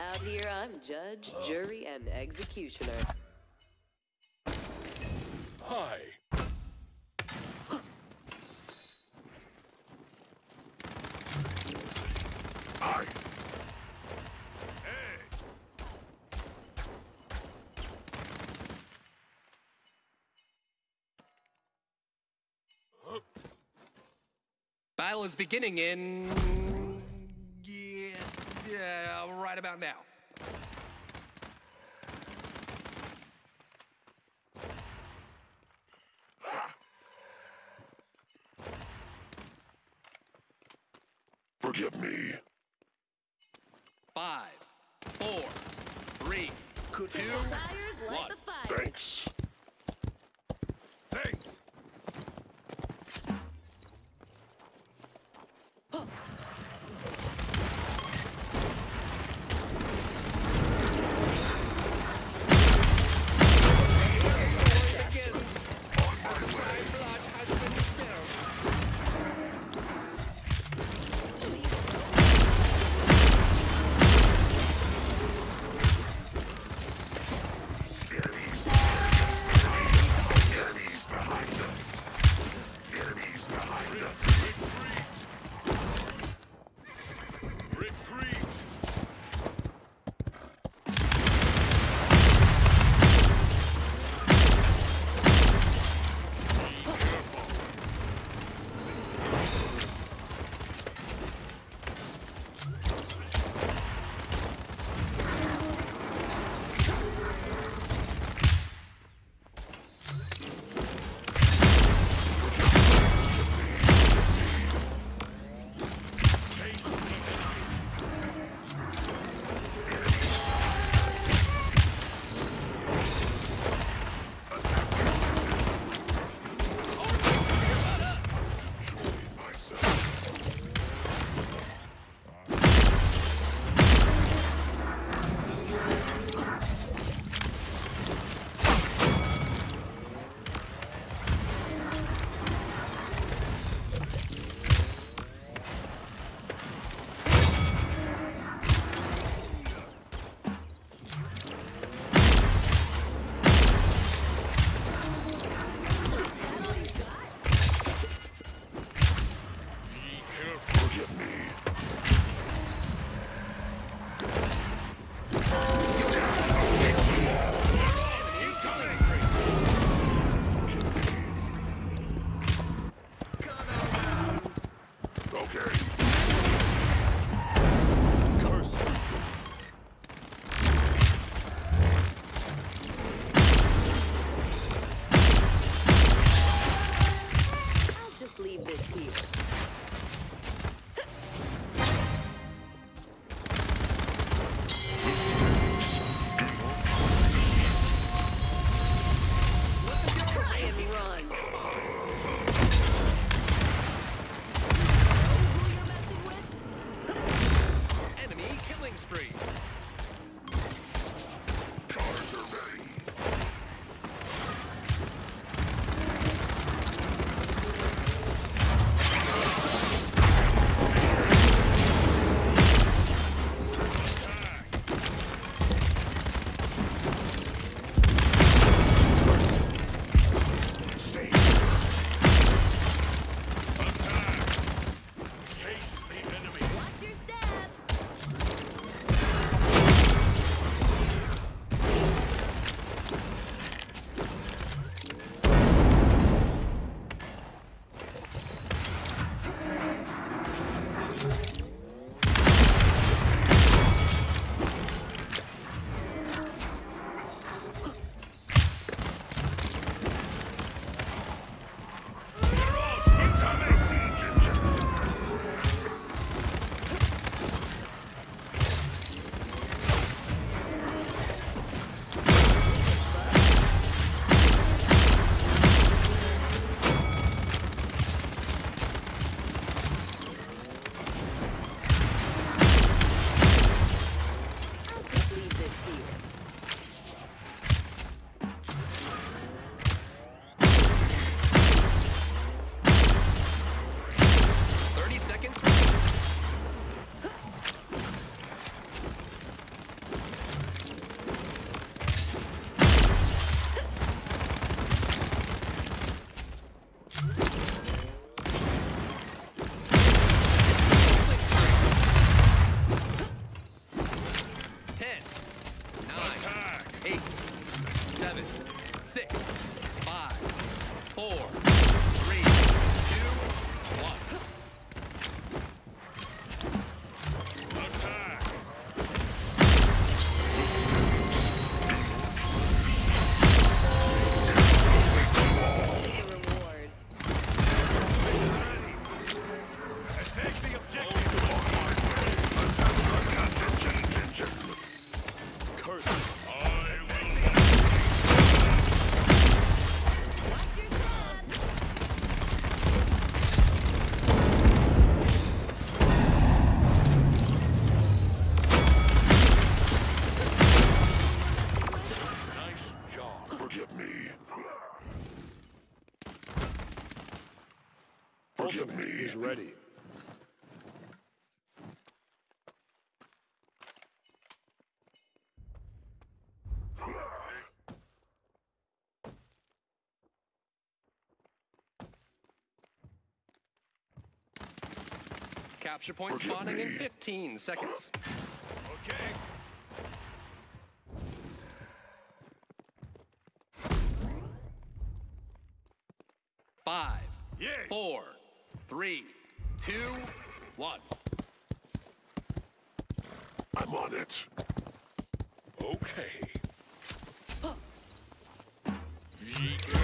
Out here, I'm judge, jury, and executioner. Hi. I. Battle is beginning in... Right about now. spree. seven, six, five, capture point spawning in 15 seconds. Okay. Five, Yay. four, three, two, one. I'm on it. Okay. Yeet.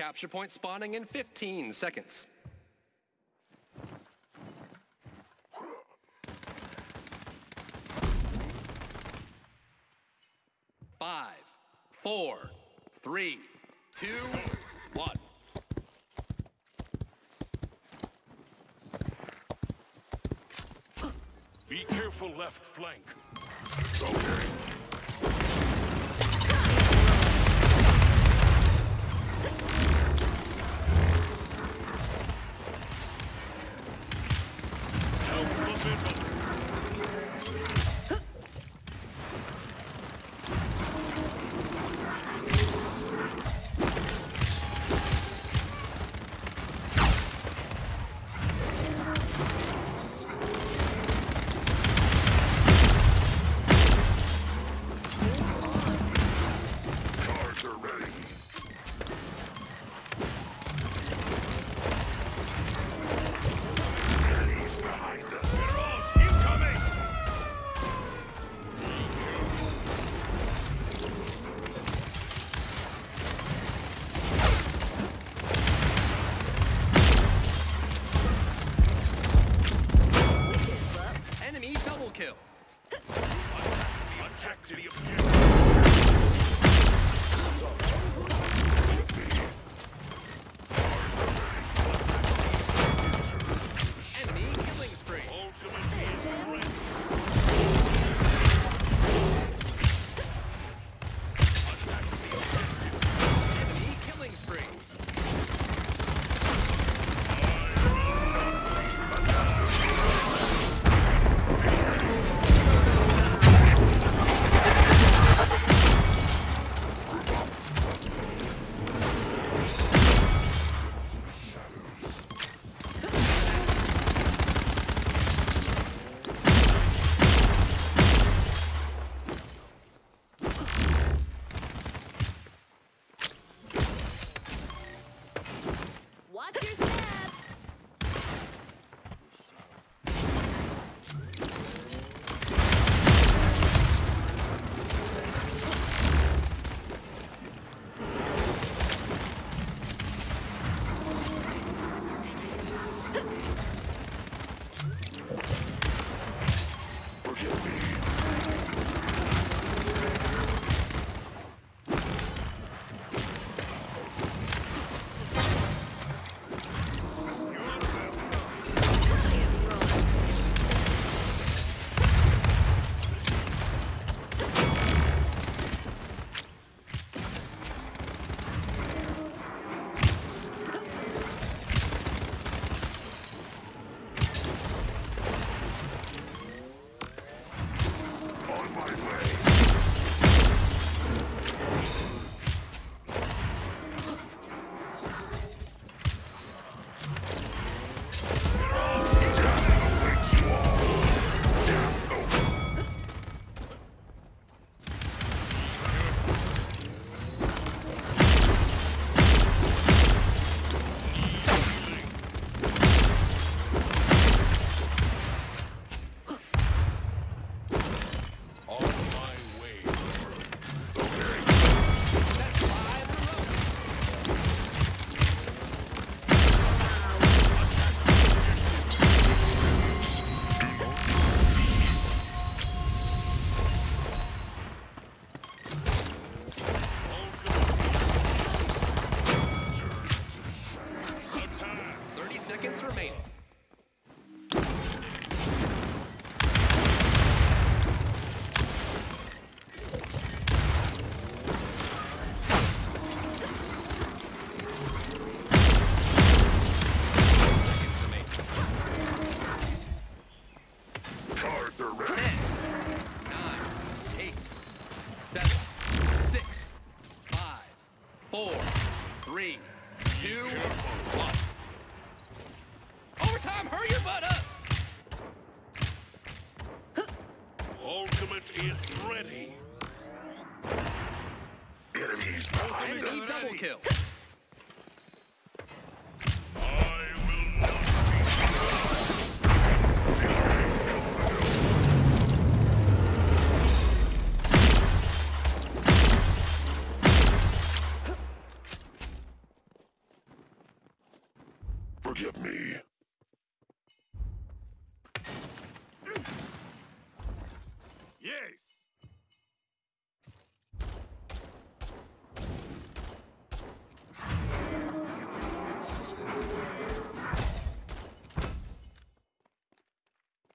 Capture point spawning in 15 seconds. Five, four, three, two, one. Be careful left flank. Overtime, hurry your butt up! Ultimate is ready. Enemies, Enemy double kill. Yes.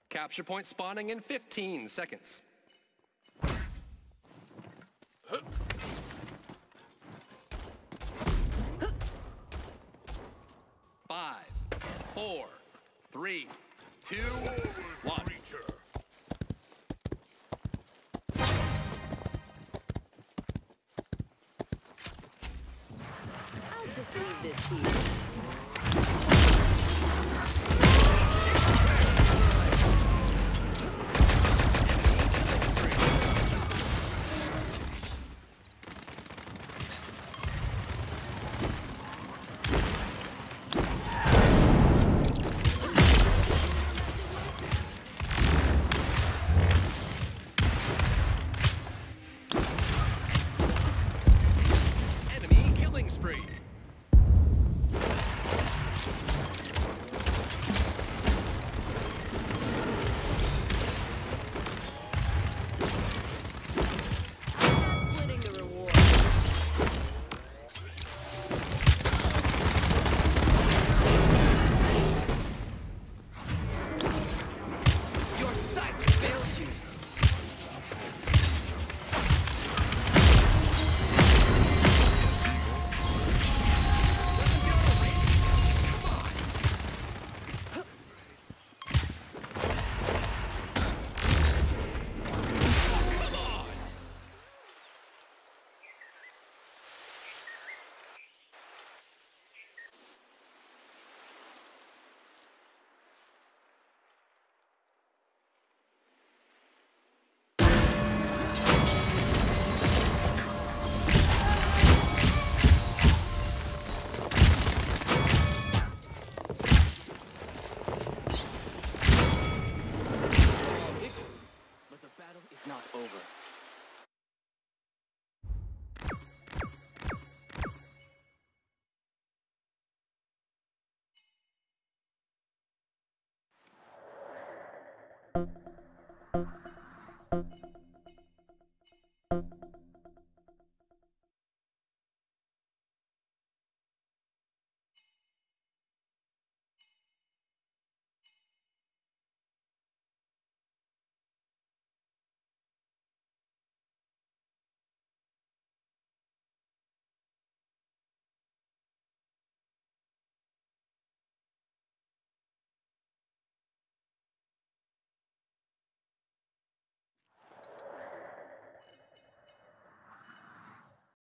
Capture point spawning in 15 seconds. This here.